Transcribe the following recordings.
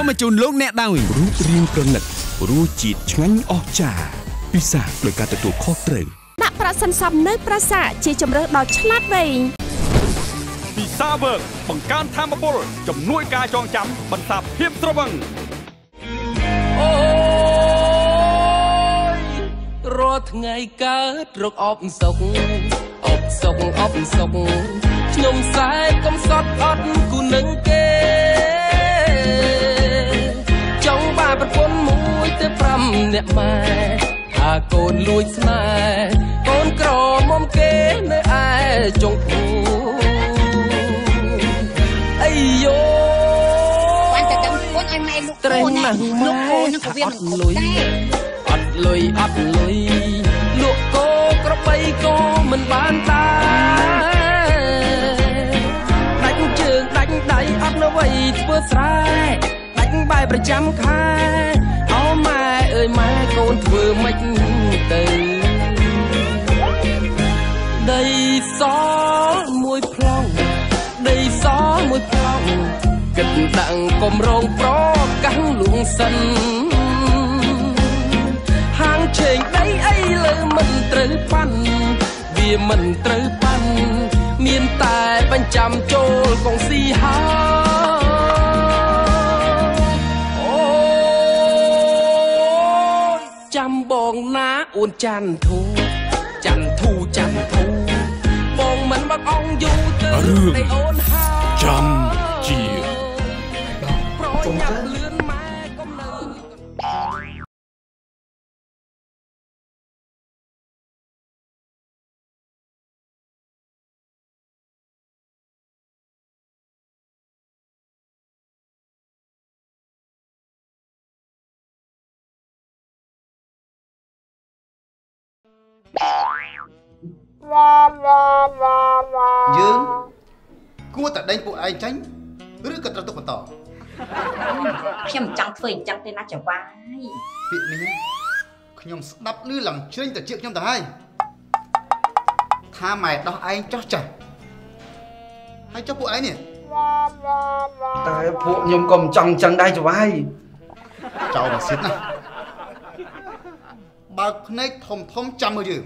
នាំមកជូនលោកអ្នកដោយរូបរាងប្រណិតរសជាតិឆ្ងាញ់អស្ចារ្យពិសាដោយការទទួលខុសត្រូវដាក់ប្រាក់សិនសំនៅប្រាសាជាជំរើសដ៏ឆ្លាតវៃពិសាវើកបង្កើនធម៌ពលជំនួយការចងចាំបន្សាបភាពត្រវឹងអូយរាល់ថ្ងៃកើតរកអបសុកអបសុកអបសុកខ្ញុំសែកកំសត់អត់គូនឹងគេចង់ បានប្រពន្ធមួយទៅ5នាក់ម៉ែថាកូនលួចស្នេហ៍កូនក្រមុំគេនៅឯចុងភូអីយោបានតែដឹងខ្លួនឲ្យម៉ែលោកត្រេះអូនណាស់លោកម៉ែអូននឹងក៏វាមិនគ្រប់ដែរអត់លុយអត់លុយលក់គោក្របីក៏មិនបានដែរដាច់ជើងដាច់ដៃអត់នៅវ័យធ្វើស្រែដាច់ បាយប្រចាំខែអោម៉ែអើយម៉ែកូនធ្វើម៉េចទៅដីសមួយប្លង់ដីសមួយប្លង់គិតដាក់កំរងប្រកាំងលួងសិនហាងឆេងដីអីលើមិនត្រូវប៉ាន់វាមិនត្រូវប៉ាន់មានតែបញ្ចាំចូលកងស៊ីហើយ អូនច័ន្ទធូច័ន្ទធូច័ន្ទធូបងមិនបាក់អងយូរទៅរឿងតែអូនហើយចាំជាប្រញាប់លឿន យើងគួរតែដេញពួកឯងចាញ់ឬក៏ត្រូវទុកបន្តខ្ញុំមិនចង់ធ្វើអញ្ចឹងទេណាចៅវាយពាក្យនេះខ្ញុំស្ដាប់ឮឡើងជ្រេញទៅជាខ្ញុំទៅហើយថាម៉ែដោះឯងចោះចាស់ហើយចុះពួកឯងនេះតែពួកខ្ញុំក៏មិនចង់ចឹងដែរចវាយចោលមកសិតណាបើកភ្នែកធំធំចាំមើលយើង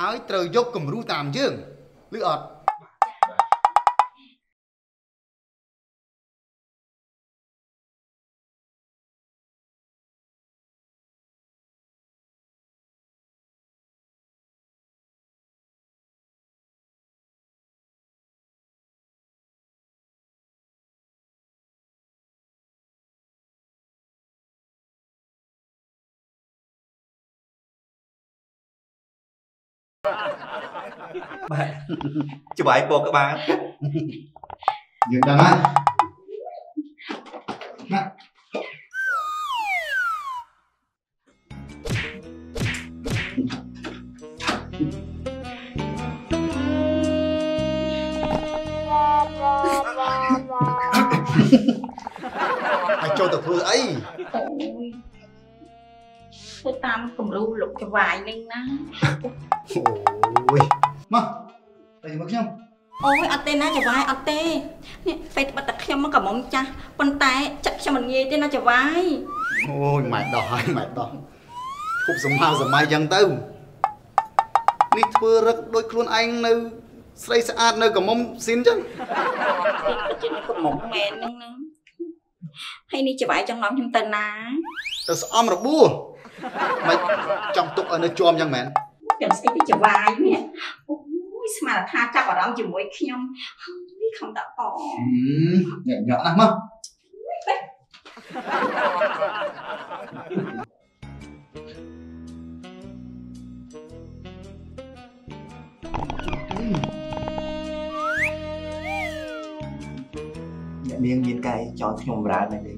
ហើយត្រូវយកគំរូតាមយើងឬអត់ បាទច្បាយពកក្បាលយើងដឹងហើយណាហើយចូលទៅធ្វើអីអូយធ្វើតាមគំរូលោកចៅវាយនឹងណាអូយមក ទៅមកខ្ញុំអូយអត់ទេណាចៅវាយអត់ទេនេះពេលត្បិតតែខ្ញុំមកកំមុំចាស់ប៉ុន្តែចិត្តខ្ញុំមិនងាយទេណាចៅវាយអូយម៉ែដោះហើយម៉ែដោះឈប់សម្ហៅសម័យយ៉ាងទៅនេះធ្វើរឹកដូចខ្លួនឯងនៅស្រីស្អាតនៅកមុំស៊ីនចឹងពិតជាកំមុំមែនហ្នឹងណាហើយនេះចៅវាយចង់នាំខ្ញុំទៅណាទៅស្អំរបួសមិនចង់ទុកឲ្យនៅជាប់ចឹងមែនខ្ញុំស្អីពីចៅវាយនេះអូយ ស្មានថាចាប់អារម្មណ៍ជាមួយខ្ញុំហើយខំតអញ៉ាក់ញ៉ាក់ណាស់មកអ្នកនាងមានកាយចោលខ្ញុំបម្រើមែនទេ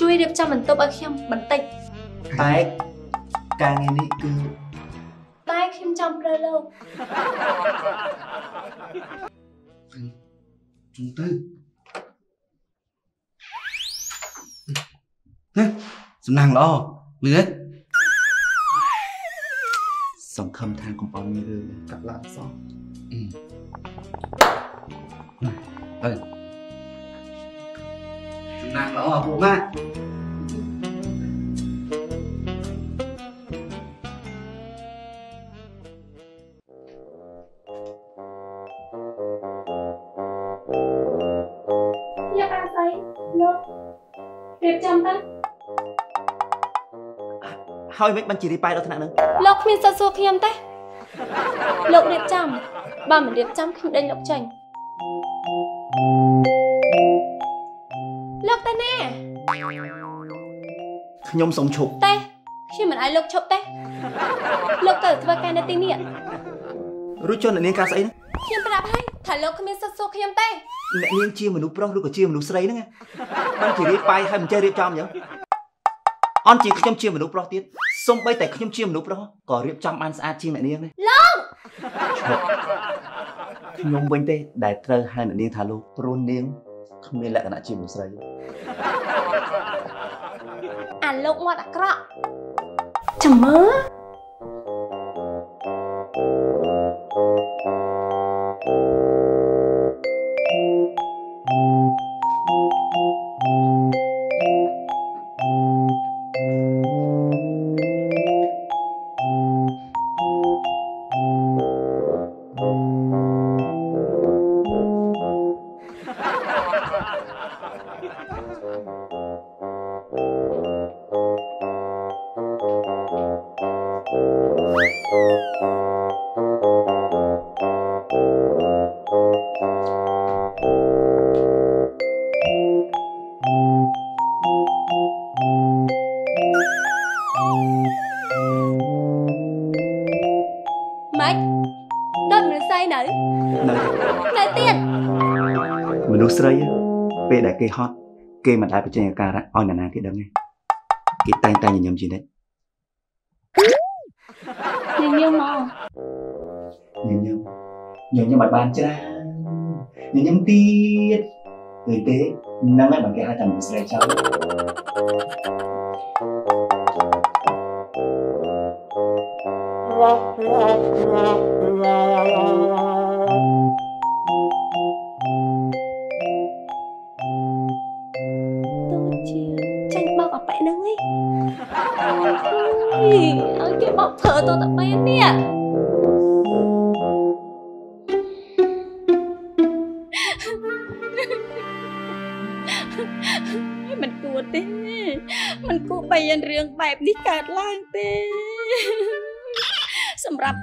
ជួយរៀបចំបន្ទប់ឲ្យខ្ញុំបន្តិចតែការងារនេះគឺ តែខ្ញុំចង់ប្រើលោកជុំទៅសំណាងល្អលឿនសង្ឃឹមថាកំប៉ុនមានរឿងកាត់ឡើងសោះអឺទៅណាស់ល្អអាពួកម៉ាក់យក ហើយមិនបានជារីប៉ៃដល់ថ្នាក់ហ្នឹងលោកគ្មានសិទ្ធិសួរខ្ញុំទេលោករៀបចំបើមិនរៀបចំខ្ញុំដេញលោកចេញលោកទៅណាខ្ញុំសុំឈប់ទេខ្ញុំមិនឲ្យលោកឈប់ទេលោកទៅធ្វើការនៅទីនេះរួចចុះអ្នកនាងការស្អីហ្នឹងខ្ញុំប្រាប់ហើយថាលោកគ្មានសិទ្ធិសួរខ្ញុំទេអ្នកនាងជាមនុស្សប្រុសឬក៏ជាមនុស្សស្រីហ្នឹងណាបានជារីប៉ៃហើយមិនចេះរៀបចំអញ្ចឹងអន់ជាខ្ញុំជាមនុស្សប្រុសទៀត សំបីតែខ្ញុំជាមនុស្សប្រុសក៏រៀបចំបានស្អាតជាងអ្នកនាងដែរលោកឈប់ខ្ញុំវិញទេដែលត្រូវហៅអ្នកនាងថាលោកព្រោះនាងគ្មានលក្ខណៈជាមនុស្សស្រីអាលោកមាត់អាក្រក់ចាំមើល គេហត់គេមិនដែលបញ្ចេញអាការៈឲ្យនរណាគេដឹងទេគេតែងតែញញឹមជានិច្ចញញឹមមកញញឹមញញឹមឲ្យបានច្រើនញញឹមទៀតឃើញទេហ្នឹងហើយបានគេហៅថាមនុស្សស្រីចោ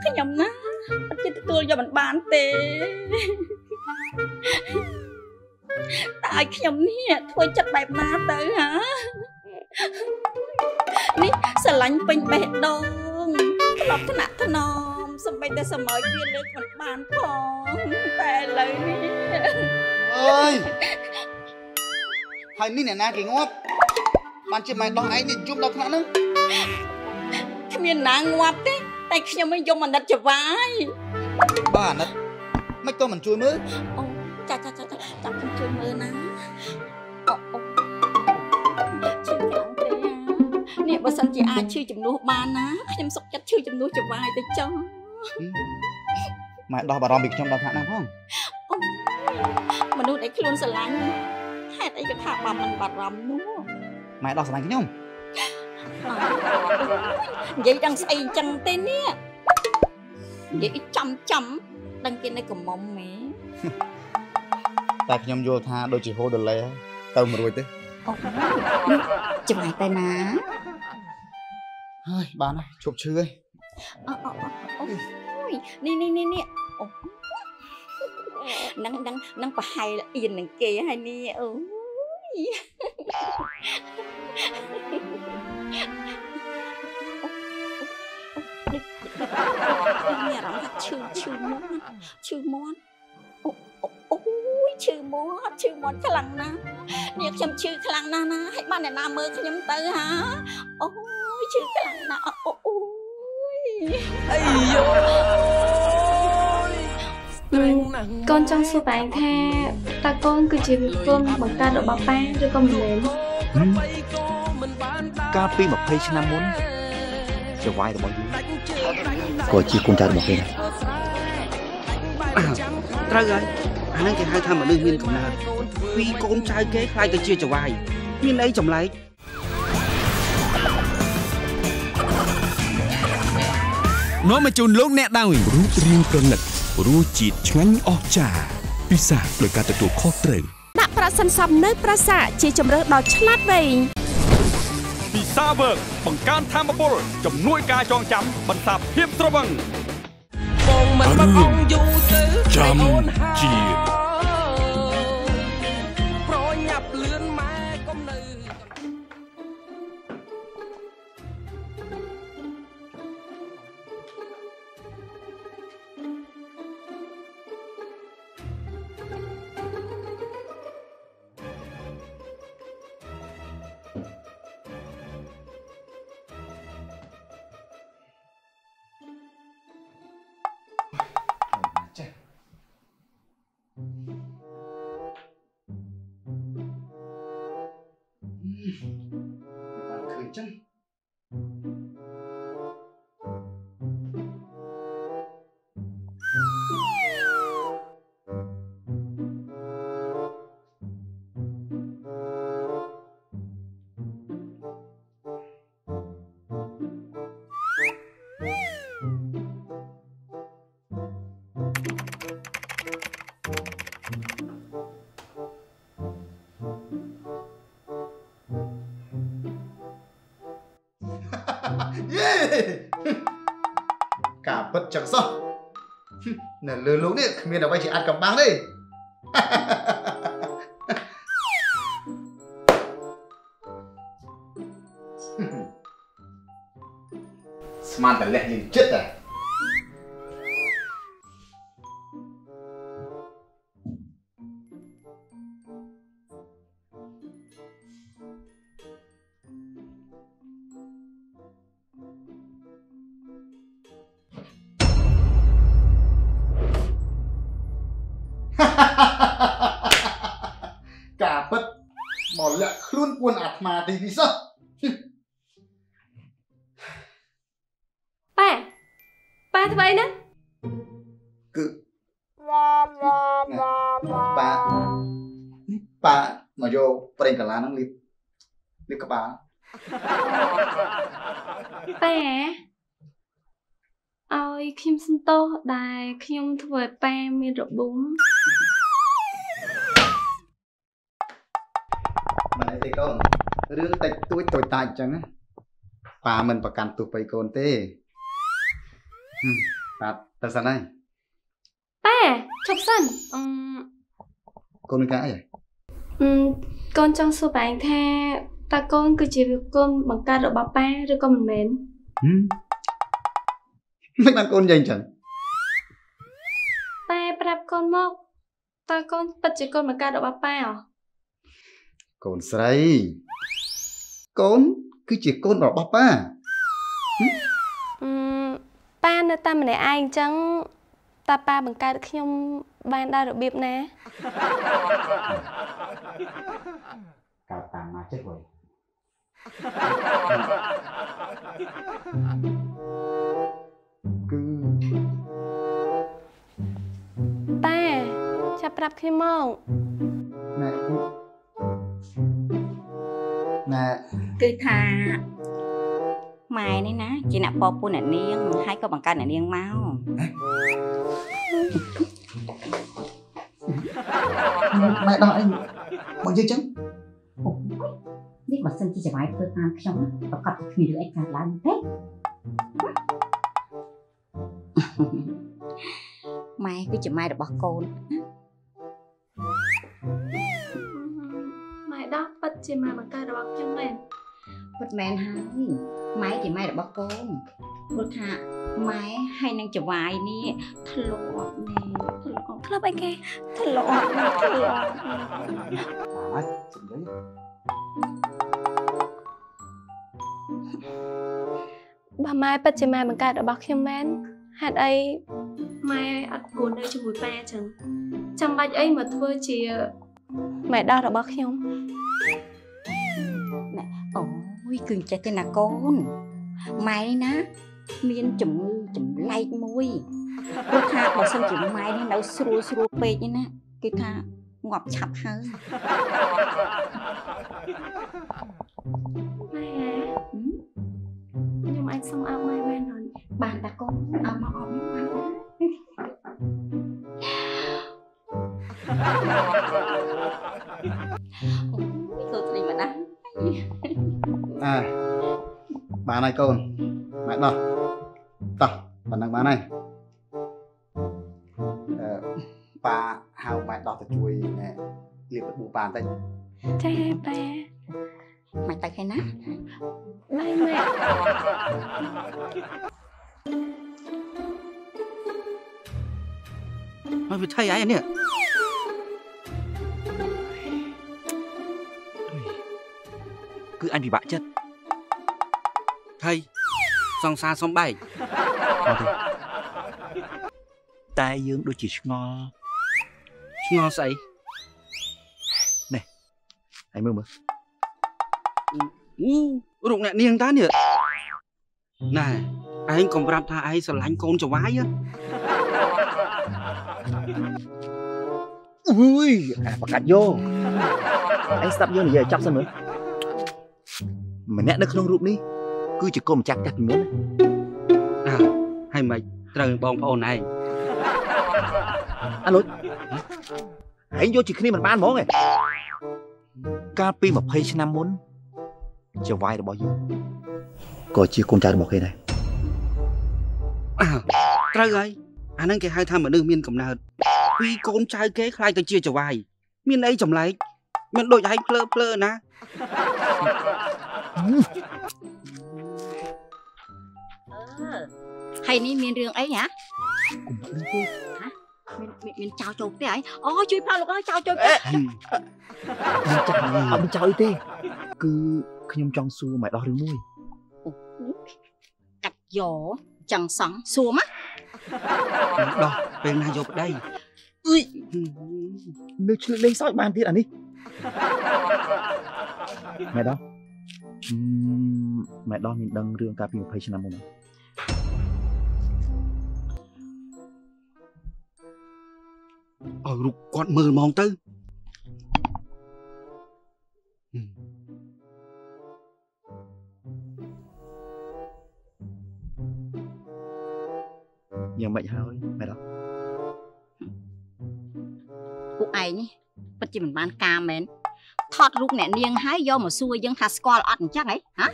ខ្ញុំណាអត់ជិតទទួលយកមិនបានទេតែឲ្យខ្ញុំនេះធ្វើចិត្តបែបណាទៅហានេះស្រឡាញ់ពេញបេះដូងធ្លាប់ថ្នាក់ថ្នមសំបីតែសម័យវាលើកមិនបានផងតែឥឡូវនេះអើយហើយនេះអ្នកណាគេងាប់បានជាម៉ែដោះឯងនេះជុំដល់ថ្នាក់ហ្នឹងគ្មានណាងាប់ទេ តែខ្ញុំមិនយកមនិតចវាយបាទអាណិតមិនក៏មិនជួយមើលអូចាចាចាចាចាំខ្ញុំជួយមើលណាអូអូឈឺខ្លាំងទេអានេះបើសិនជាអាចឈឺជំនួសបានណាខ្ញុំសុខចិត្តឈឺជំនួសចវាយទៅចុះម៉ែដោះបារម្ភពីខ្ញុំដល់ថ្នាក់ហ្នឹងផងមនុស្សដែលខ្លួនស្រឡាញ់ហេតុអីក៏ថាបើមិនបារម្ភនោះម៉ែដោះស្រឡាញ់ខ្ញុំ និយាយដឹងស្អីអញ្ចឹងទេនេះនិយាយចំចំដឹងគេនៅកំមុំហ៎តែខ្ញុំយល់ថាដូចជាហូដូលេហើយទៅមិនរួចទេអូចំណាយទៅណាហើយបានហើយឈប់ឈឺហើយអូអូអូអូយនេះនេះនេះនេះអូនឹងនឹងនឹងប្រហែលអៀននឹងគេហើយនេះអូយ មានអារម្មណ៍ថាឈឺឈឺមាត់ឈឺមាត់អូអូយឈឺមាត់ឈឺមាត់ខ្លាំងណាស់នេះខ្ញុំឈឺខ្លាំងណាស់ណាហើយបានអ្នកណាមើលខ្ញុំទៅហាអូយឈឺខ្លាំងណាស់អូអូយអីយោ កូនចង់សួរប៉ែងថាតើកូនគឺជាវិគុណបង្កើតរបស់ប៉ាឬក៏មិនមែនកាលពី20ឆ្នាំមុនជាវាយរបស់យូក៏ជាកូនចៅរបស់គេដែរត្រូវហើយអាហ្នឹងគេហៅថាមនុស្សមានកំណើតពីកូនចៅគេខ្លាចទៅជាចវាយមានអីចម្លែកនាំមកជូនលោកអ្នកដោយរូបរាងប្រណិត រសជាតិឆ្ងាញ់អស្ចារ្យពិសាដោយការទទួលខុសត្រូវដាក់ប្រាក់សន្សំនៅប្រាសាជាជំរើសដ៏ឆ្លាតវៃពិសាវើកបង្កើនធម៌ពលជំនួយការចងចាំបន្សាបភាពត្រវឹងបងមិនមកអងយូរទៅចាំអូនហើជា ការពិតចឹងសោះនៅលើលោកនេះគ្មាន ប៉ាប៉ាធ្វើអីណាគឺប៉ានេះប៉ាមកយកប្រេងកាឡាហ្នឹងលាបលាបក្បាលប៉ាឲ្យខ្ញុំសន្តោសដែលខ្ញុំធ្វើឲ្យប៉ាមានរបួសមិនអីទេកូនរឿងតិចតួចតូចតាចអញ្ចឹងណាប៉ាមិនប្រកាន់ទោសបីកូនទេហឹម បាទទៅសិនហើយប៉ាជប់សិនអឺកូនមានការអីហ៎អឺកូនចង់សួរប៉ាឯងថាតើកូនគឺជាកូនបង្កើតរបស់ប៉ាឬក៏មិនមែនហឹមមិនបានកូននិយាយអញ្ចឹងប៉ាប្រាប់កូនមកតើកូនពិតជាកូនបង្កើតរបស់ប៉ាអ្ហ៎កូនស្រីកូនគឺជាកូនរបស់ប៉ាអឺប៉ា នៅតែម្នាក់ឯងអញ្ចឹងតើប៉ាបង្កើតខ្ញុំបានដល់របៀបណាកើតតាមណាចេះវយគឺប៉ាចាប់ប្រាប់ខ្ញុំមកណែណែគឺថា ម៉ែនេះណាជាអ្នកពពុនអ្នកនាងហើយក៏បង្កើតអ្នកនាងមកម៉ែដោះអីមកនិយាយចឹងនេះបើសិនជាចង្វាយធ្វើតាមខ្ញុំណាប្រកាសគ្មានរឿងអីកើតឡើងទេម៉ែគឺជាម៉ែរបស់កូនម៉ែដោះពិតជាម៉ែបង្កើតរបស់ខ្ញុំមែន ពិតមែនហើយម៉ែជាម៉ែរបស់កូនព្រោះថាម៉ែហើយនឹងចង្វាយនេះធ្លាប់ណែធ្លាប់ធ្លាប់អីគេធ្លាប់ធ្លាប់បាទសំដីបើម៉ែពិតជាម៉ែបង្កើតរបស់ខ្ញុំមែនហេតុអីម៉ែអត់គួរនៅជាមួយប៉ាអញ្ចឹងចាំបាច់អីមកធ្វើជាម៉ែដោះរបស់ខ្ញុំអូ យគឺអញ្ចេះទេណាកូនម៉ែនេះណាមានជំងឺចម្លែកមួយព្រោះថាបើសិនជាម៉ែនេះនៅស្រួលស្រួលពេកនេះណាគឺថាងាប់ឆាប់ហើយម៉ែខ្ញុំអាចសុំអោបម៉ែបានអត់បានតាកូនអត់មកអត់មកបាន បានហើយកូនម៉ែដោះតោះប៉ុណ្ណឹងបានហើយអឺប៉ាហៅម៉ែដោះទៅជួយណែលាបប៊ូប៉ាបន្តិចចាប៉ាមកទៅហើយណាម៉ែម៉ែមកវាថៃអីអានេះគឺអញពិបាកចិត្ត ថៃសង្សារសំបែកអត់ទេតែយើងដូចជាឆ្ងល់ឆ្ងល់ស្អីហើយមើលមើលអូរូបអ្នកនាងតានេះណែឯងកុំប្រាប់ថាឯងស្រឡាញ់កូនចវាយហ៎អើយអាបកាច់យកអញស្ដាប់យើងនិយាយឲ្យចាប់សិនមើលម្នាក់នៅក្នុងរូបនេះ គឺជាកូនម្ចាស់ផ្ទះពីមុនអើហើយមិនត្រូវនឹងបងប្អូនឯងអាលុចឯងយកជាគ្នាមិនបានហ្មងឯងកាលពី20ឆ្នាំមុនចវាយរបស់យើងក៏ជាកូនចៅរបស់គេដែរអើត្រូវហើយអាហ្នឹងគេហៅថាមនុស្សមានកំណើតពីកូនចៅគេខ្លាចទៅជាចវាយមានអីចម្លែកមិនដូចឯងភ្លើភ្លើណា ហើយនេះមានរឿងអីហ៎កុំបាក់ដឹងទេមានមានមានចៅចូលផ្ទះអីអូជួយផងលោកអើយចៅចូលផ្ទះមិនចាស់អត់មានចោលអីទេ គឺខ្ញុំចង់សួរម៉ែដោះរឿងមួយកាច់យកចង់សង់សួរមកដោះពេលណាយកប្តីអុយនៅឆ្លៀតលេងសើចបានទៀតអានេះម៉ែដោះអឺម៉ែដោះមានដឹងរឿងកាលពី20ឆ្នាំមុនទេ ឲ្យរូបគាត់មើលហ្មងទៅយ៉ាងម៉េចហើយម៉ែដោះពួកឯងនេះពិតជាមិនបានការមែនថតរូបអ្នកនាងហើយយកមកសួរយើងថាស្គាល់អត់អញ្ចឹងហីហ៎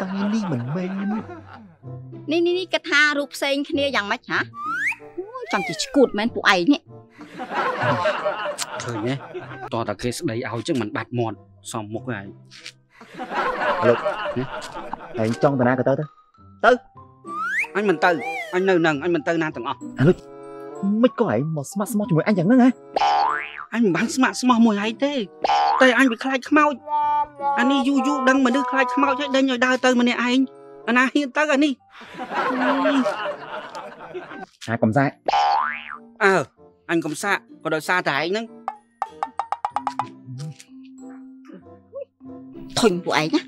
តែនេះមិនមែននេះនេះនេះគិតថារូបផ្សេងគ្នាយ៉ាងម៉េចហ៎អូយ ចង់ជាឈួតមែនពួកឯងនេះឃើញទេតោះតែគេស្ដីឲ្យចឹងមិនបាត់មាត់សំមុខហើយឯងចង់តាណាក៏ទៅទៅអញមិនទៅអញនៅនឹងអញមិនទៅណាទាំងអស់មិនក៏ឯងមកស្មាត់ស្មោះជាមួយអញយ៉ាងហ្នឹងហ៎អញមិនបានស្ម័គ្រស្មោះមួយហើយទេតែអញវាខ្លាចខ្មោចអានេះយូរយូរដឹងមនុស្សខ្លាចខ្មោចហើយដេញឲ្យដើរទៅម្នាក់ឯងអាណាហ៊ានទៅអានេះ អាកំសាកអើអញកំសាកក៏ដោយសារតែឯងហ្នឹងធុញពួកឯងណា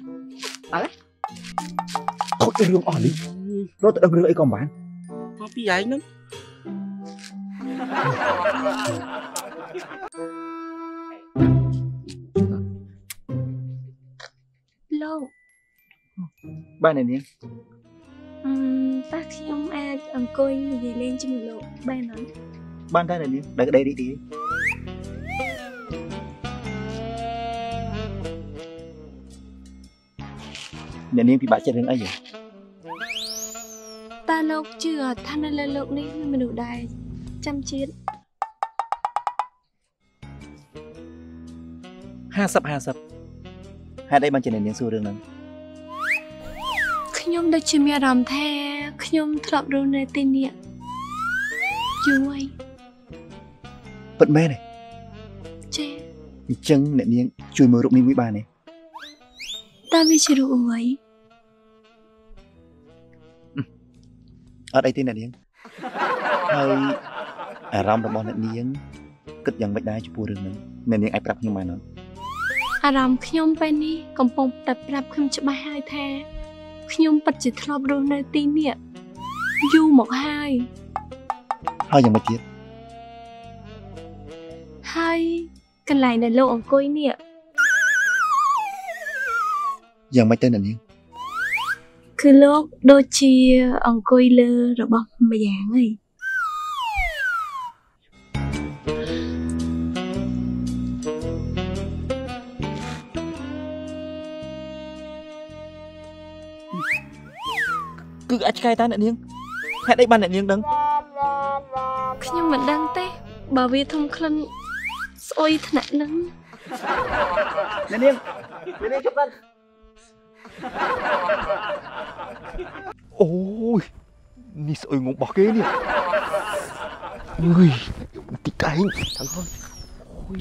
ខូចរឿងអស់នេះរត់ទៅដឹងរឿង អីក៏មិនបានមកពីឯងហ្នឹងលោកបានឯនាងអឺតើខ្ញុំអាចអង្គុយនិយាយលេងជាមួយលោកបានអត់បានតែឯនាងដែលក្តីរីករាយអ្នកនាងពិបាកចិត្តរឿងអីហ៎តើលោកជឿអត់ថានៅលើលោកនេះមានមនុស្សដែរចាំជាតិ50 50ហេតុអីបានជាអ្នកនាងសួររឿងហ្នឹង ខ្ញុំដូចជាមានអារម្មណ៍ថាខ្ញុំធ្លាប់រស់នៅទីនេះយូរហើយពិតមែនទេចេះអញ្ចឹងអ្នកនាងជួយមើលរូបនេះមួយបានទេតើវាជារូបអ្វីអត់អីទេអ្នកនាងហើយអារម្មណ៍របស់អ្នកនាងគិតយ៉ាងម៉េចដែរចំពោះរឿងហ្នឹងអ្នកនាងអាចប្រាប់ខ្ញុំបានអត់អារម្មណ៍ខ្ញុំពេលនេះកំពុងតែប្រាប់ខ្ញុំច្បាស់ហើយថា ខ្ញុំពិតជាធ្លាប់រស់នៅទីនេះយូរមកហើយហើយយ៉ាងម៉េចទៀតហើយកន្លែងដែលលោកអង្គុយនេះយ៉ាងម៉េចទៅអ្នកនាងគឺលោកដូចជាអង្គុយលើរបស់ម្យ៉ាងហី គឺអាចឆ្កែតើអ្នកនាងហេតុអីបានអ្នកនាងដឹងខ្ញុំមិនដឹងទេបើវាធំក្លិនស្អុយថ្នាក់នឹងអ្នកនាងអ្នកនាងជប់សិនអូយនេះស្អុយងងរបស់គេនេះអើយទីកែងថងហើយអូយ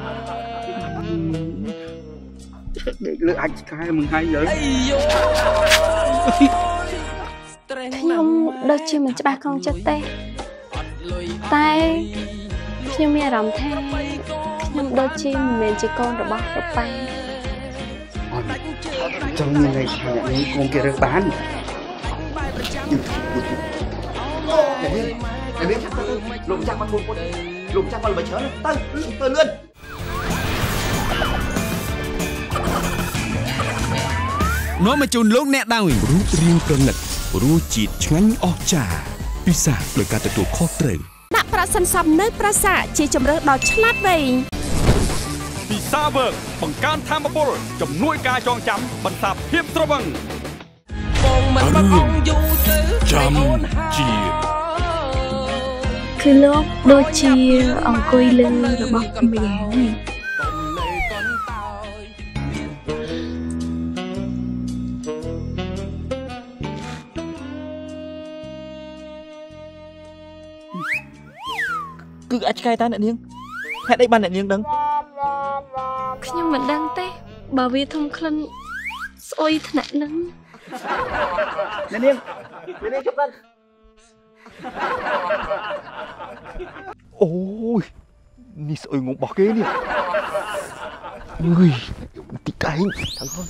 លីងហឹមស្អុយដូចអាចឆ្កែចំអាចឆ្កែមែនដេកលើអាចឆ្កែមិនហើយយើខ្ញុំដូចជាមិនច្បាស់ក្នុងចិត្តទេតែខ្ញុំមានអារម្មណ៍ថាខ្ញុំដូចជាមិនមែនជាកូនរបស់លោកប៉ាចង់មានន័យថាអ្នកនេះកូនគេរើសបានអ្នកនាងចាប់ទៅលោកចាស់មកធ្វើពុតលោកចាស់មកល្បិចច្រើនទៅទៅលឿន នាំមកជូនលោកអ្នកដោយរូបរាងប្រណិតរសជាតិឆ្ងាញ់អស្ចារ្យពិសាដោយការទទួលខុសត្រូវដាក់ប្រាក់សន្សំនៅប្រាសាទជាជំរើសដ៏ឆ្លាតវៃពិសាវើកបង្កើនធម៌ពលជំនួយការចងចាំបន្សាបភាពត្រវឹងបងមិនបងអង្គយូរទៅចាំជាគឺលោកដូចជាអង្គុយលើរបស់ម្យ៉ាងហី អាចឆ្កែតើអ្នកនាងហេតុអីបានអ្នកនាងដឹងខ្ញុំមិនដឹងទេបើវាធំក្លិនស្អុយថ្នាក់នឹងអ្នកនាងអ្នកនាងជប់សិនអូយនេះស្អុយងងរបស់គេនេះអើយទីកែងថងហើយ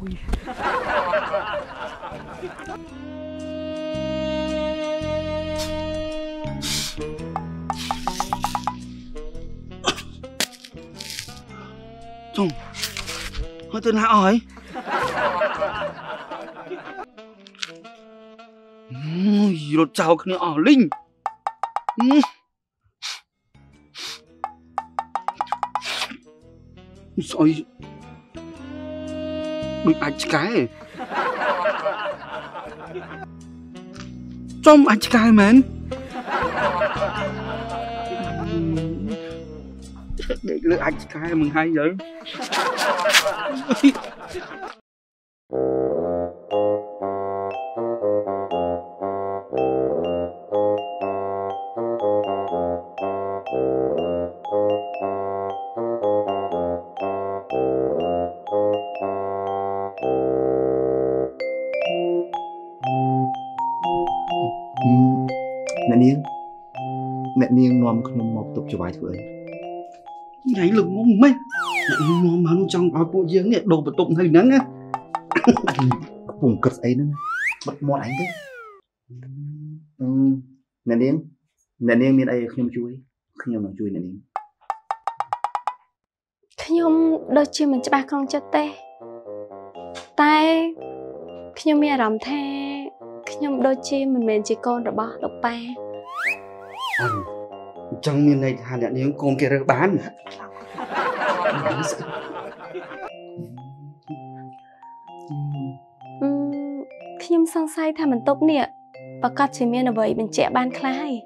អូយ ចុងហើយទៅណាអស់ហើយអូយរត់ចោលគ្នាអស់លីងហឹមស្អុយដូចអាចឆ្កែចំអាចឆ្កែមែន លើអាចឆ្កែមិនហើយយើអ្នកនាងអ្នកនាងនាំខ្ញុំមកទុកចវាយធ្វើអី ពួកយើងនេះដូរបន្ទប់នៅហ្នឹងណាកំពុងគិតស្អីហ្នឹងបិទមាត់ឯងទៅអឺអ្នកនាងអ្នកនាងមានអីឲ្យខ្ញុំជួយខ្ញុំនឹងជួយអ្នកនាងខ្ញុំដូចជាមិនច្បាស់ក្នុងចិត្តទេតែខ្ញុំមានអារម្មណ៍ថាខ្ញុំដូចជាមិនមែនជាកូនរបស់លោកប៉ាអញអញ្ចឹងមានន័យថាអ្នកនាងកូនគេរើសបាន សង្ស័យថាបន្ទប់នេះប្រកាសជាមានអ្វីបញ្ជាក់បានខ្លះហើយ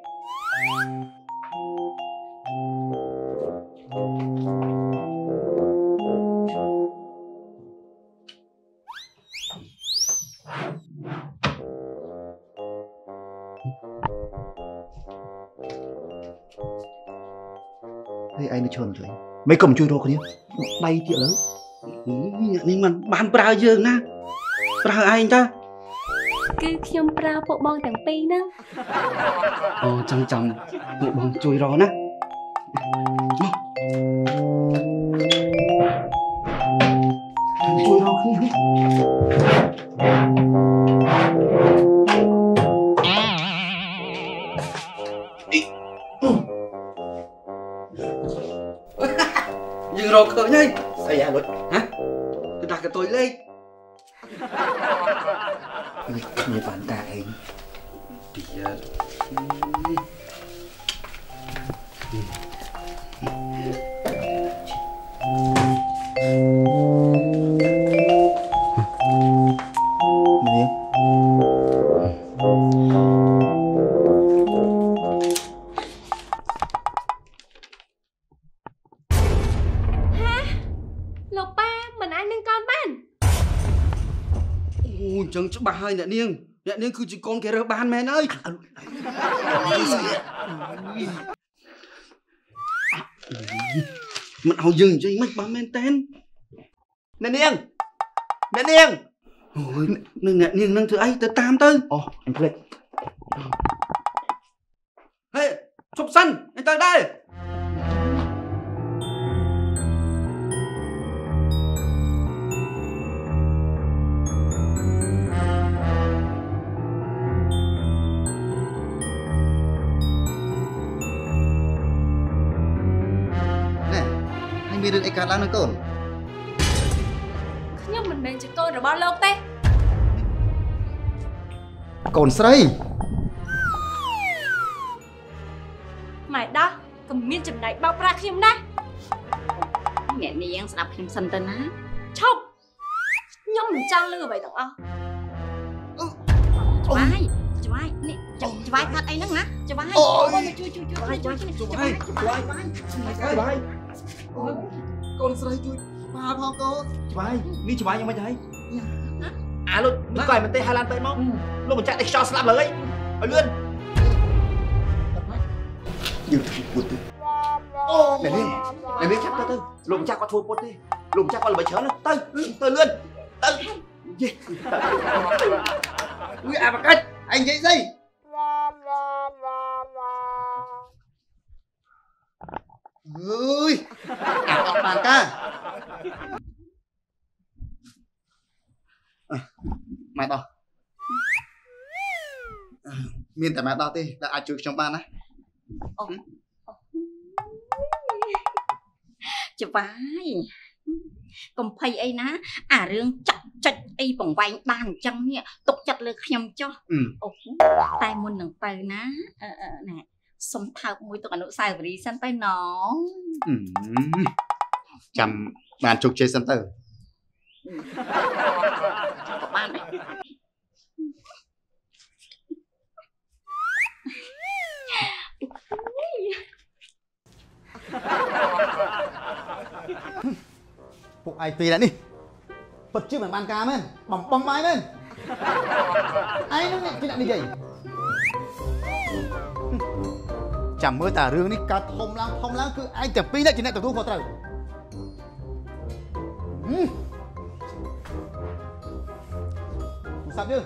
ឯងមកជួយជួយមិនក៏មិនជួយរកគ្នា3ទៀតឥឡូវនេះមិនបានប្រើយើងណាប្រើឯងតា គឺខ្ញុំប្រើពួកបងទាំងពីរហ្នឹងអូចាំចាំពួកបងជួយរកណាជួយ ហើយអ្នកនាងអ្នកនាងគឺជាកូនគេរើសបានមែនអើយមិនឲ្យយើងនិយាយមិនបានមែនតែនអ្នកនាងអ្នកនាងអូយនឹងអ្នកនាងនឹងធ្វើអីទៅតាមទៅអូអញភ្លេចហេឈប់សិនអញទៅដែរ មានរឿងអីកើតឡើងនឹងកូនខ្ញុំមិនមែនជាកូនរបស់លោកទេកូនស្រីម៉ែដោះក៏មានចំណែកបោកប្រាស់ខ្ញុំដែរអ្នកនាងស្ដាប់ខ្ញុំសិនទៅណាឈប់ខ្ញុំមិនចង់លឺអ្វីទាំងអស់ច្បាយច្បាយនេះចាំច្បាយផាត់អីហ្នឹងណាច្បាយអូនជួយជួយជួយជួយជួយច្បាយច្បាយច្បាយ កូនស្រីជួយប៉ាផងកូនច្បាយនេះច្បាយយ៉ាងម៉េចហើយអាលុចនេះក៏ឲ្យមិនទេហើយឡានពេកមកលោកបញ្ចាក់តែខ្យល់ស្លាប់លើហើយឲ្យលឿនយើងធ្វើពុតទេអូអ្នកនេះអ្នកនេះចាប់ទៅទៅលោកបញ្ចាក់គាត់ធ្វើពុតទេលោកបញ្ចាក់គាត់ល្បីច្រើនណាស់ទៅទៅលឿនទៅយេអុយអាបកាច់ឯងនិយាយស្អី អើយអាអត់បានការអ่ะម៉ែដោះអឺមានតែម៉ែដោះទេដែលអាចជួយខ្ញុំបានណាច្បាយកុំភ័យអីណា អារឿងចាក់ចុចអីបង្វែងបានអញ្ចឹងនេះទុកចិត្តលើខ្ញុំចុះអឺអូតែមុននឹងទៅណាអឺអឺណែ សុំថើបមួយទុកអនុស្សាវរីយ៍សិនទៅណងអឺចាំបានជោគជ័យសិនទៅក៏បានដែរពួកឯងពីរនាក់នេះពិតជាមិនបានការមែនបំបំបាយមែនឯងនឹងអ្នកជាអ្នកនិយាយ ចាំមើលតារឿងនេះកើតធំឡើងធំឡើងគឺឯងទាំងពីរអ្នកជាអ្នកទទួលខុសត្រូវហឹមទូរស័ព្ទយើ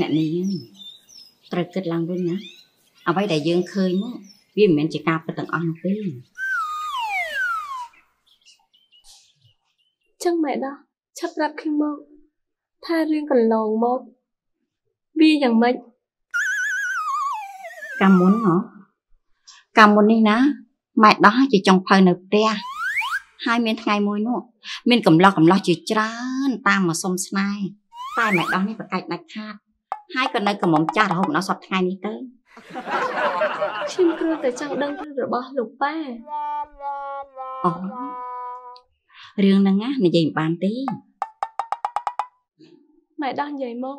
អ្នកនាងត្រូវគិតឡើងវិញណាអ្វីដែលយើងឃើញមកវាមិនមែនជាការពិតទាំងអស់នោះទេចឹងម៉ែដោះឆាប់ប្រាប់ខ្ញុំមកថារឿងកន្លងមកវាយ៉ាងម៉េចកាលមុនហ៎កាលមុននេះណាម៉ែដោះជាចុងភៅនៅផ្ទះហើយមានថ្ងៃមួយនោះមានកំឡោះកំឡោះជាច្រើនតាមមកសុំស្នេហ៍តែម៉ែដោះនេះប្រកែកដាច់ខាត ហើយក៏នៅកំមុំចាស់រហូតដល់សប្តាហ៍ថ្ងៃនេះទៅខ្ញុំគ្រាន់តែចង់ដឹងរឿងរបស់លោកប៉ាអូរឿងហ្នឹងណានិយាយមិនបានទេម៉ែដោះនិយាយមក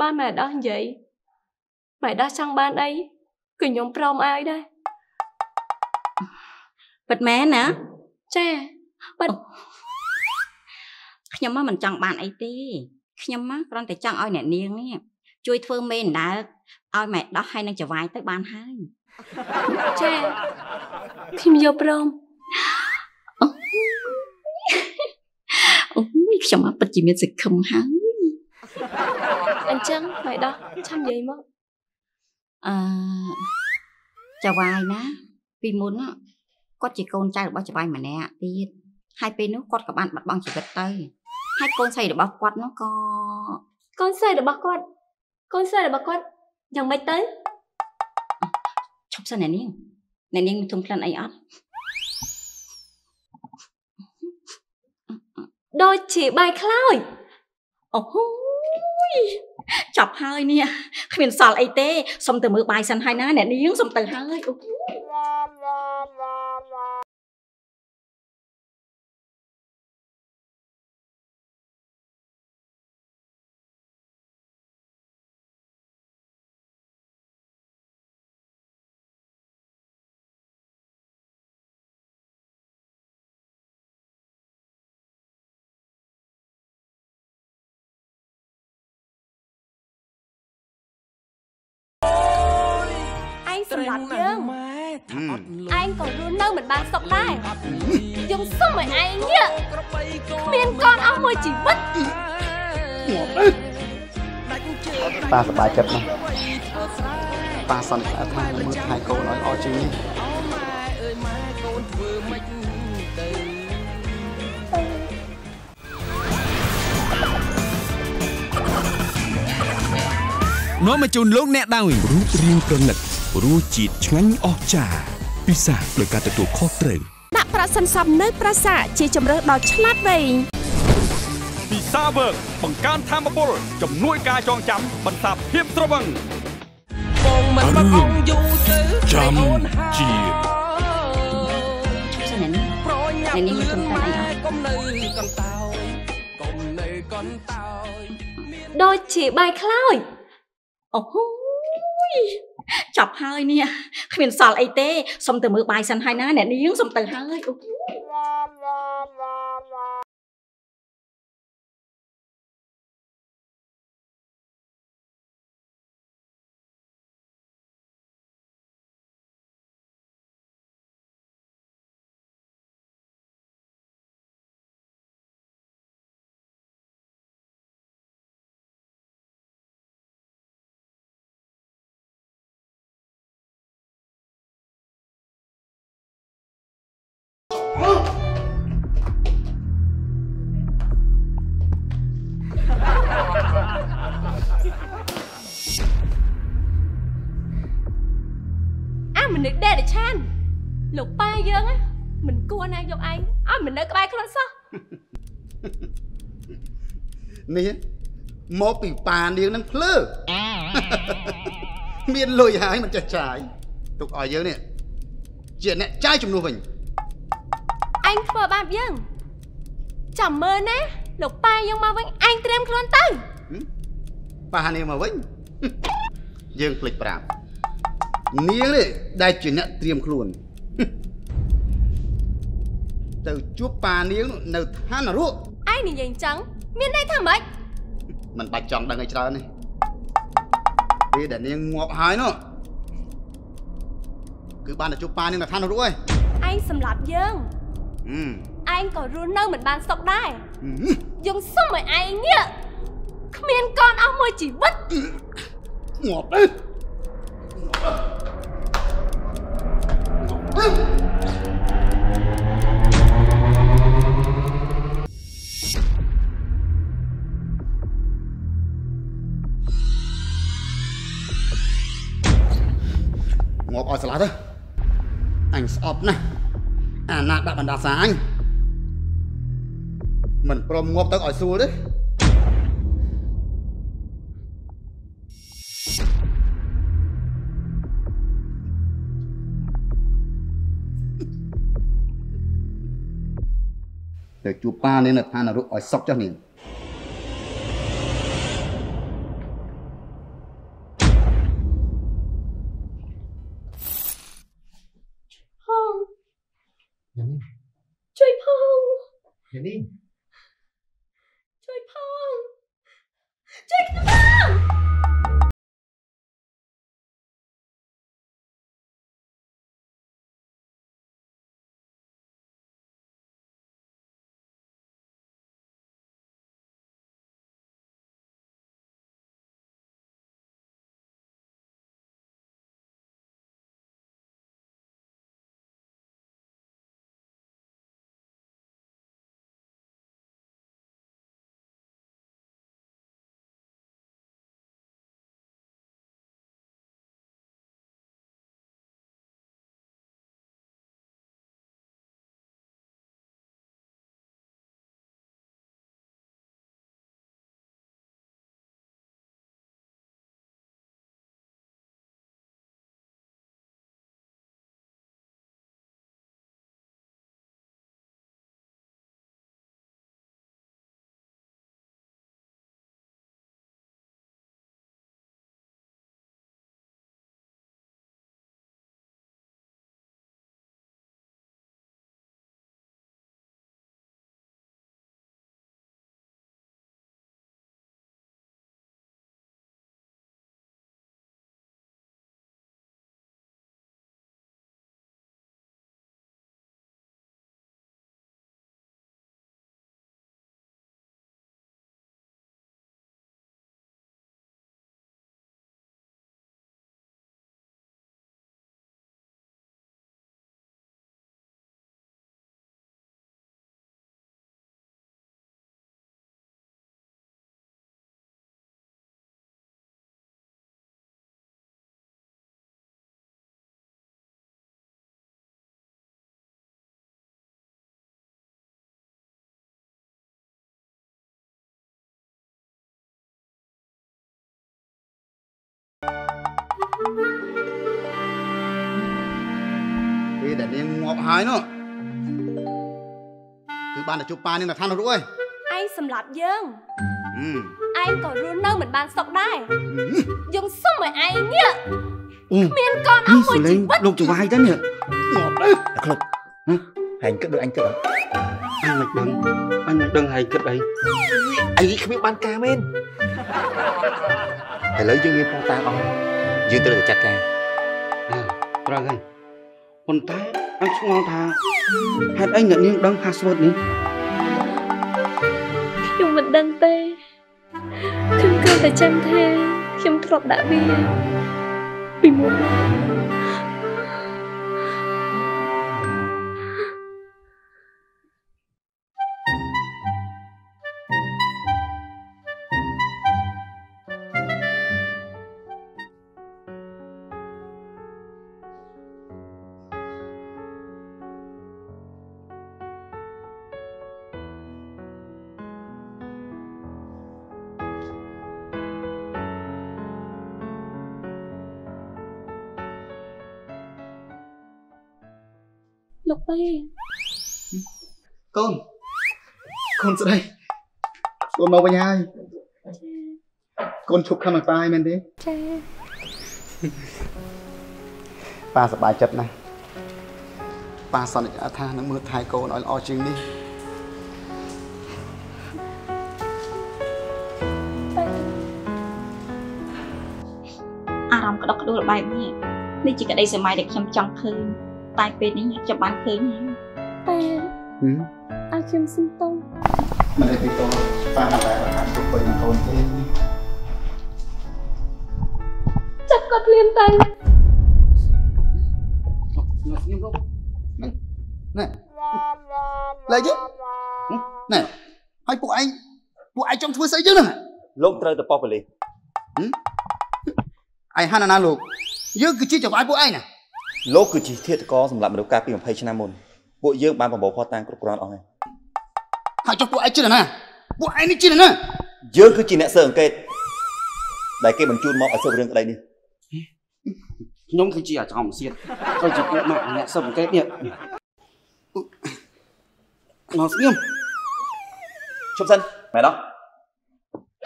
បានម៉ែដោះនិយាយម៉ែដោះចង់បានអីគឺខ្ញុំព្រមឲ្យដែរពិតមែនណាចាពិតខ្ញុំមកមិនចង់បានអីទេ ខ្ញុំមកគ្រាន់តែចង់ឲ្យអ្នកនាងនេះជួយធ្វើមេអណ្ដើកឲ្យម៉ែដោះហើយនឹងចវាយទៅបានហើយចាខ្ញុំយកព្រមអូយខ្ញុំមកពិតជាមានសង្ឃឹមហើយអញ្ចឹងម៉ែដោះឆាំនិយាយមកអឺចវាយណា ពីមុនណាគាត់ជាកូនចៅរបស់ចវាយម្នាក់ទៀតហើយពេលនោះគាត់ក៏បានបាត់បង់ជីវិតទៅ ហើយកូនស្រីរបស់គាត់នោះក៏កូនស្រីរបស់គាត់កូនស្រីរបស់គាត់យ៉ាងម៉េចទៅឈប់សិនអ្នកនាងអ្នកនាងមានធំក្លិនអីអត់ដូចជាបាយខ្លោចអូហូយចាប់ហើយនេះគ្មានសល់អីទេសុំទៅមើលបាយសិនហើយណាអ្នកនាងសុំទៅហើយអូ សម្រាប់យើងហឹមឯងក៏រស់នៅមិនបានសុខដែរយើងសុំឲ្យឯងនេះគ្មានកូនអស់មួយជីវិតប៉ាសប្បាយចិត្តណាស់ប៉ាសន្យាថានឹងមើលថែកូនឲ្យល្អជាងនេះនាំមកជូនលោកអ្នកដោយរូបរាងប្រណិត រសជាតិឆ្ងាញ់អស្ចារ្យពិសាដោយការទទួលខុសត្រូវដាក់ប្រាក់សន្សំនៅប្រាសាទជាជំរើសដ៏ឆ្លាតវៃពិសាវើកបង្កើនធម៌ពលជំនួយការចងចាំបន្សាបភាពស្រវឹងបងមិនបងអង្គយូរទៅចាំជាឈប់សិនអ្នកនាងប្រញាប់អ្នកនាងមានធំក្លិនអីអត់កុំនៅកន្តើយកុំនៅកន្តើយដូចជាបាយខ្លោចអូហូយ ចាប់ហើយនេះគ្មានសល់អីទេសុំទៅមើលបាយសិនហើយណាអ្នកនាងសុំទៅហើយអូអា លោកប៉ាយើងណាមិនគួរណាយកឯងឲ្យមិននៅក្បែរខ្លួនសោះនេះមកពីប៉ានាងនឹងភ្លើមានលុយហើយមិនចេះចាយទុកឲ្យយើងនេះជាអ្នកចាយជំនួសវិញឯងធ្វើបាបយើងចាំមើលណាលោកប៉ាយើងមកវិញឯងត្រៀមខ្លួនទៅប៉ានាងមកវិញយើងភ្លេចប្រាប់នាងនេះដែលជាអ្នកត្រៀមខ្លួន ទៅជួបប៉ានាងនៅឋាននរកឯងនិយាយអញ្ចឹងមានន័យថាម៉េចមិនបាច់ចង់ដឹងឲ្យច្រើនទេពេលដែលនាងងាប់ហើយនោះគឺបានទៅជួបប៉ានាងនៅឋាននរកហើយឯងសម្លាប់យើងហឹមឯងក៏រស់នៅមិនបានសុខដែរហឹមយើងសុំឲ្យឯងនេះគ្មានកូនអស់មួយជីវិតងាប់ទេងាប់ ឲ្យស្លាប់ទៅអញស្អប់ណាស់អាណាដាក់បណ្ដាសាអញមិនព្រមងាប់ទៅឲ្យស្រួលទេទៅជួបប៉ានាងនៅឋាននរកឲ្យសុខចុះនាងផង ដែលនាងងាប់ហើយនោះគឺបានតែជួបប៉ានាងនៅឋាននរកអើយឯងសម្លាប់យើងហឹមឯងក៏រស់នៅមិនបានសុខដែរយើងសុំឲ្យឯងនេះអូមានកូនអនេះស់មួយសលេជីងវិតលោកចវាយទៅនេះងាប់ទៅអាក្លុកហែងគិតដូចអញគិតអត់អញមិនដឹងអញមិនដឹងហើយគិតអីអីគ្មានបានការមែនឥឡូវយើងមានផងតាអស់យើងត្រូវតែចាត់ការអើត្រូវហើយ ប៉ុន្តែអញឆ្ងល់ថាហេតុអីអ្នកនាងដឹង password នេះខ្ញុំមិនដឹងទេខ្ញុំគ្រាន់តែចាំថាខ្ញុំធ្លាប់ដាក់វាពីមុន លោកប៉ែកូនកូនស្ដីកូនមកវិញហើយកូនឈប់ខំឲ្យប៉ាហើយមែនទេចាប៉ាសប្បាយចិត្តណាស់ប៉ាសន្យាថានឹងមើលថែកូនឲ្យល្អជាងនេះអារម្មណ៍ក្តុកក្តួលបែបនេះនេះជាក្តីសម័យដែលខ្ញុំចង់ឃើញ តែពេលនេះខ្ញុំបានឃើញហើយប៉ែហឹមឲ្យខ្ញុំសុំទោសមិនได้ពីតោប៉ាមិនដែលបានជប់ពេញនឹងកូនទេចាប់គាត់លៀនទៅខ្ញុំលោកណែលេចទេណែហើយពួកឯងពួកឯងចង់ធ្វើស្អីយើងហ្នឹងលោកត្រូវទៅប៉ុស្តិ៍ប៉ូលីសឯងហានណាលោកយើងគឺជាចង្វាយពួកឯងណា លោកគឺជាធាតុករសម្រាប់មនុស្សកាលពី20ឆ្នាំមុនពួកយើងបានប្រមូលផុសតាំងគ្រប់គ្រាន់អស់ហើយហើយចុះពួកឯងជឿណាពួកឯងនេះជឿណាយើងគឺជាអ្នកស៊ើបអង្កេតដែលគេបញ្ជូនមកឲ្យស៊ើបរឿងក្តីនេះខ្ញុំគឺជាអាចំសៀតត្រូវជាពួកម៉ាក់អ្នកស៊ើបអង្កេតនេះមកស្ងៀមឈប់សិនមែនអត់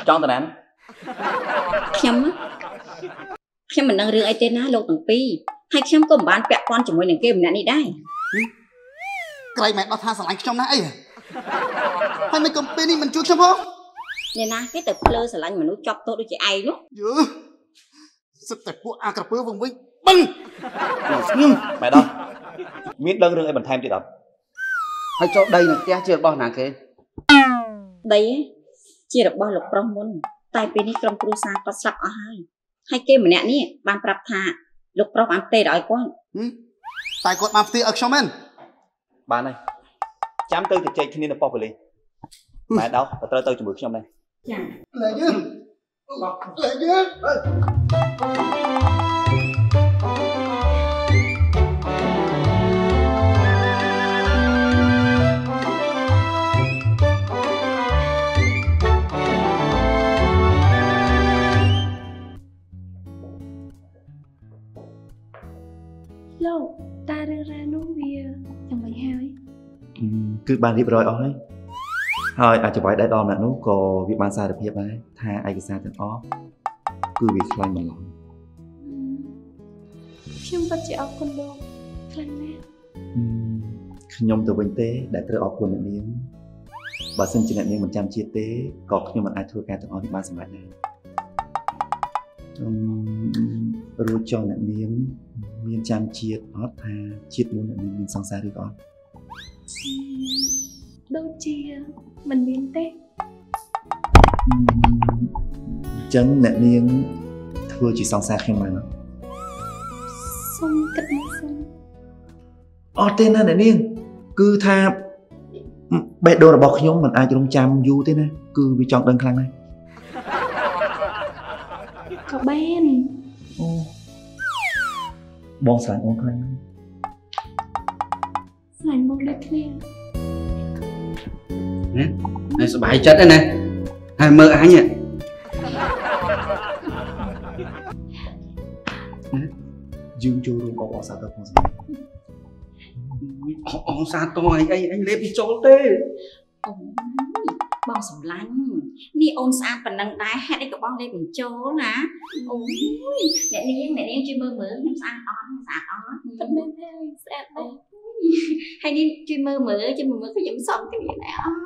ចង់តាណានខ្ញុំណាខ្ញុំមិនដឹងរឿងអីទេណាលោកទាំងពីរ ហើយខ្ញុំក៏មិនបានពាក់ព័ន្ធជាមួយនឹងគេម្នាក់នេះដែរក្រៃមែនដោះថាស្រឡាញ់ខ្ញុំណាអីហើយមិនកំពីនេះមិនជួយខ្ញុំផងអ្នកណាគេទៅភ្លើស្រឡាញ់មនុស្សជាប់ទោសដូចជាឯងនោះយើសិតតែពួកអាក្រពើវងវិញបឹងមកស្ងៀមមែនអត់មានដឹងរឿងអីបន្ថែមទៀតអត់ហើយចូលដីនៅផ្ទះជារបស់ណាគេដីជារបស់លោកប្រុសមុនតែពេលនេះក្រុមគ្រួសារគាត់ស្លាប់អស់ហើយហើយគេម្នាក់នេះបានប្រាប់ថា លោកប្រុសបានផ្ទេរឲ្យគាត់តែគាត់បានផ្ទេរឲ្យខ្ញុំមែនបានហើយចាំទៅទៅជែកគ្នានៅប៉ុស្តិ៍ប៉ូលីសមែនដោក៏ត្រូវទៅជាមួយខ្ញុំដែរចាលែងយើងលែងយើង លោកតារឿងរ៉ាវនោះវាយ៉ាងម៉េចហើយគឺបានរៀបរយអស់ហើយហើយអាចវាយដែរដល់ម្នាក់នោះក៏វាបានសារភាពដែរថាឯកសារទាំងអស់គឺវាខ្លាញ់បន្លំខ្ញុំពិតជាអរគុណលោកខ្លាំងណាស់ខ្ញុំទៅវិញទេ ដែលត្រូវអរគុណអ្នកនាងបើសិនជាអ្នកនាងមិនចាំជាតិទេក៏ខ្ញុំមិនអាចធ្វើការទាំងអស់នេះបានសម្រេចដែរអឺ រួចចុះអ្នកនាងមានចាំជាតិអត់ថាជាតិមុនអ្នកនាងមានសង្សារឬក៏អត់ដូចជាមិនមានទេអញ្ចឹងអ្នកនាងធ្វើជាសង្សារខ្ញុំបានអត់សុំគិតមកសិនអត់ទេណាអ្នកនាងគឺថាបេះដូងរបស់ខ្ញុំមិនអាចរំចាំយូរទេណាគឺវាចង់ដឹងខ្លាំងណាស់ក៏បានអូ បងស្រឡាញ់អូនខ្លាំងណាស់ស្រឡាញ់មកដូចគ្នាណាហើយសុបាយចិត្តណាហើយមើលអញហ៎យើងចូលរួមអបអរសាទរផងសម្រាប់អងសាតអីអីអញលេបពីចូលទេអូយ បងសម្លាញ់នេះអូនស្អាតប៉ុណ្ណឹងដែរហេតុអីក៏បងលេបបញ្ចូលណាអូយអ្នកនាងអ្នកនាងជួយមើលមើលខ្ញុំស្អាតអត់ខ្ញុំស្អាតអត់ពិតមែនហើយស្អាតណាស់ហើយនេះជួយមើលមើលជួយមើលមើលខ្ញុំសំគ្នាដែរអត់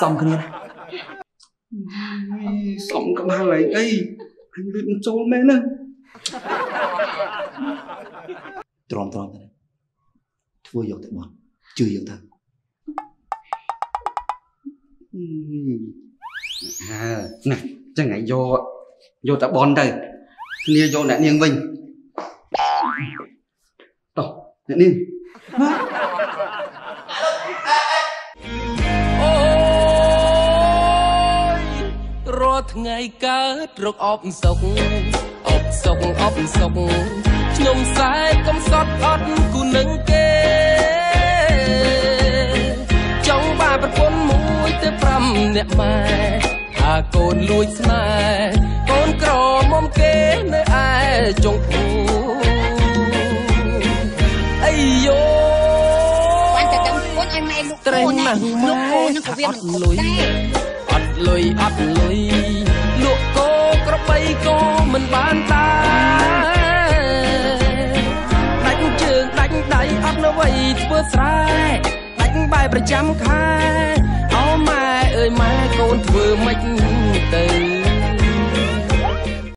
សំគ្នាណាសំក្បាលអីអីអញលេបចូលមែនណាទ្រាំទ្រាំទៅណាធ្វើយកទៅបន់ជឿយើងទៅ អើណាចឹងឯងយកយកតាបនទៅគ្នាយកអ្នកនាងវិញតោះអ្នកនាងអូយរាល់ថ្ងៃកើតរកអបសុកអបសុកអបសុកខ្ញុំសែកកំសត់អត់គូនឹងគេចង់ បានប្រពន្ធមួយទៅ5អ្នកម៉ែថាកូនលួចស្នេហ៍កូនក្រមុំគេនៅឯចុងភូអីយោបានតែដឹងខ្លួនឲ្យម៉ែលោកត្រេះណាស់ម៉ែនឹងក៏វាមិនលុយអត់លុយអត់លុយលក់គោក្របីក៏មិនបានដែរដាច់ជើងដាច់ដៃអត់នៅវ័យធ្វើស្រែដា ច់បាយប្រចាំខែអោម៉ែអើយម៉ែកូនធ្វើម៉េចទៅ